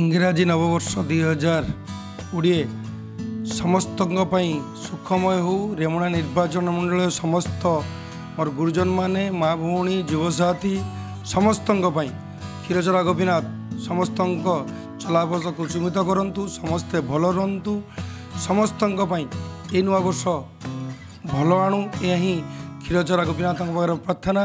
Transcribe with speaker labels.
Speaker 1: ଇଂରାଜୀ ନବବର୍ଷ ଦୁଇ ହଜାର କୋଡ଼ିଏ ସମସ୍ତଙ୍କ ପାଇଁ ସୁଖମୟ ହେଉ। ରେମୁଣା ନିର୍ବାଚନ ମଣ୍ଡଳୀର ସମସ୍ତ ମୋର ଗୁରୁଜନମାନେ ମା' ଭଉଣୀ ଯୁବସାଥୀ ସମସ୍ତଙ୍କ ପାଇଁ କ୍ଷୀରଚରା ଗୋପୀନାଥ ସମସ୍ତଙ୍କ ଚଲାବସ କୁସୁମିତ କରନ୍ତୁ ସମସ୍ତେ ଭଲ ରୁହନ୍ତୁ ସମସ୍ତଙ୍କ ପାଇଁ ଏ ନୂଆ ବର୍ଷ ଭଲ ଆଣୁ। ଏହା ହିଁ କ୍ଷୀରଚରା ଗୋପୀନାଥଙ୍କ ପାଖରେ ପ୍ରାର୍ଥନା।